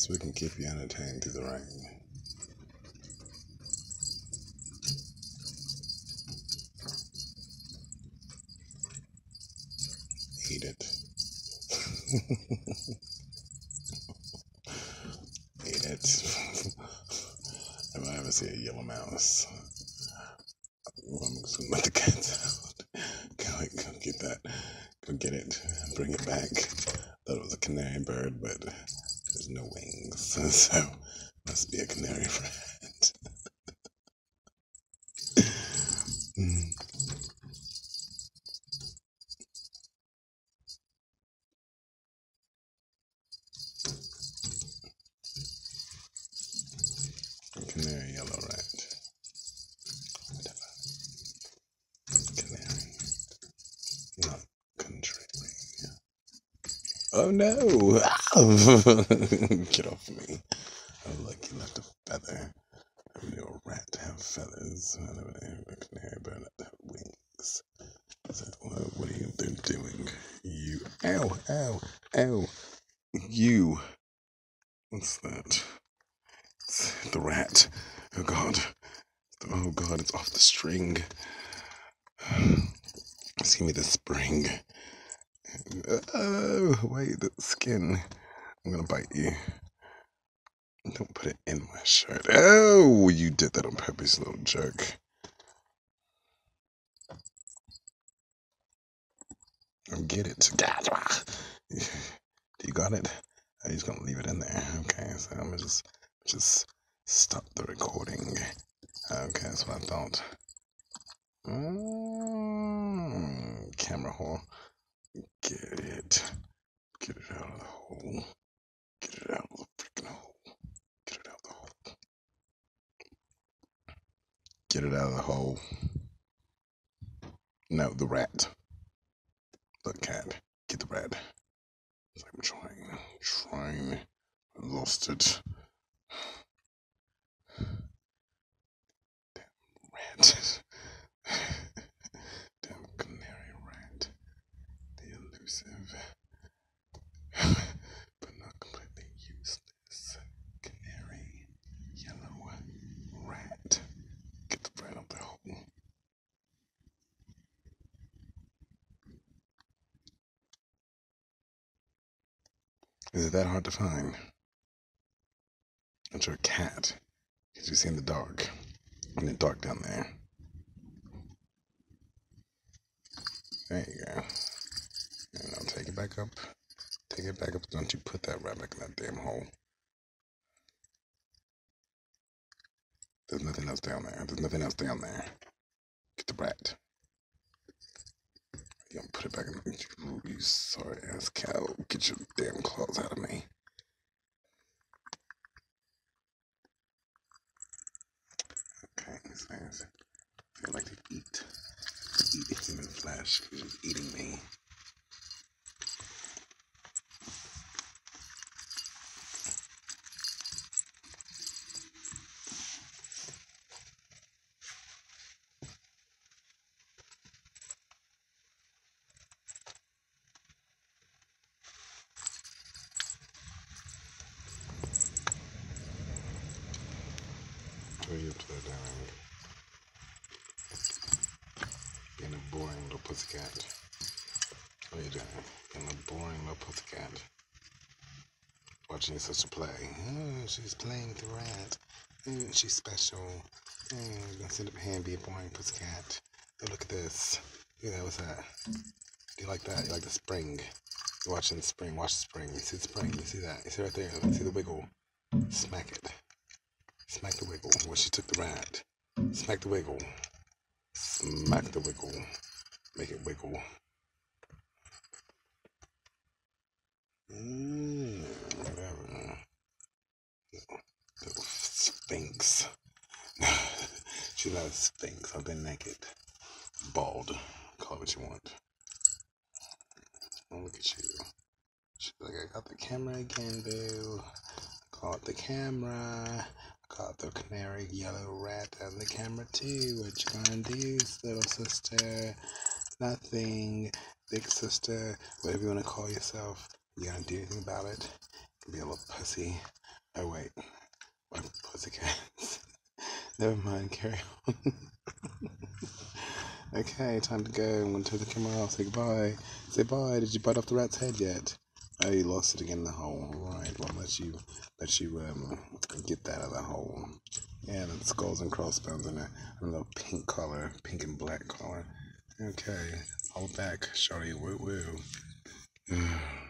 least we can keep you entertained through the rain. Eat it. Eat it. if I ever see a yellow mouse, I'm just gonna let the cats out. Go, go get that. Go get it. Bring it back. Thought it was a canary bird, but there's no wings, so must be a canary rat. Mm, canary yellow rat. Whatever. Canary. Not country. Oh no! Get off me. Oh, look, you left a feather. I knew a rat to have feathers. I never knew a canary bird not have wings. So, what, are you doing? You. Ow, ow, ow. You. What's that? It's the rat. Oh god. Oh god, it's off the string. Give me the spring. Oh, wait, the skin. I'm gonna bite you. Don't put it in my shirt. Oh, you did that on purpose, little jerk. Oh, get it. You got it? I'm just gonna leave it in there. Okay, so I'm gonna just just stop the recording. Okay, that's what I thought. Mm, camera hole. Get it. Get it out of the hole. Get it out of the freaking hole. Get it out of the hole. Get it out of the hole. No, the rat. The cat. Get the rat. It's like I'm trying. Trying. I lost it. Rat. Damn canary rat. The elusive. but not completely useless. Canary. Yellow rat. Get the rat up the hole. Is it that hard to find? It's your cat. Because you see in the dark. In the dark down there. There you go. And I'll take it back up. Take it back up. Don't you put that right back in that damn hole. There's nothing else down there. There's nothing else down there. Get the rat. You put it back in Ooh, you sorry ass cow. Get your damn claws out of me. Okay, so I feel like to eat eat human flesh because she's eating me. What are you darling? Being a boring little pussycat. What are you doing? Being a boring little pussycat. Watching your sister play. Oh, she's playing the rat. Oh, she's special. Oh, I'm gonna sit up here and be a boring pussycat. Oh, look at this. Look at that. What's that? Do you like that? You like the spring? You're watching the spring. Watch the spring. You see the spring? You see that? You see right there? You see the wiggle? Smack it. Smack the wiggle. Well, she took the rat. Smack the wiggle. Smack the wiggle. Make it wiggle. Mm, whatever. Little sphinx. Not a sphinx. I've been naked. Bald. Call it what you want. Oh, look at you. She's like, I got the camera again, boo. Caught the camera. The canary yellow rat on the camera too. What you gonna do, little sister? Nothing. Big sister, whatever you wanna call yourself. You gonna do anything about it? Can Be a little pussy. Oh wait, my pussycats. Never mind, carry on. okay, time to go. I'm gonna turn the camera off. Say goodbye. Say bye. Did you bite off the rat's head yet? Oh, you lost it again in the hole. All right. Well, let you let you um get that out of the hole. Yeah, the skulls and crossbones in a, a little pink color, pink and black color. Okay, hold back, shorty. Woo woo.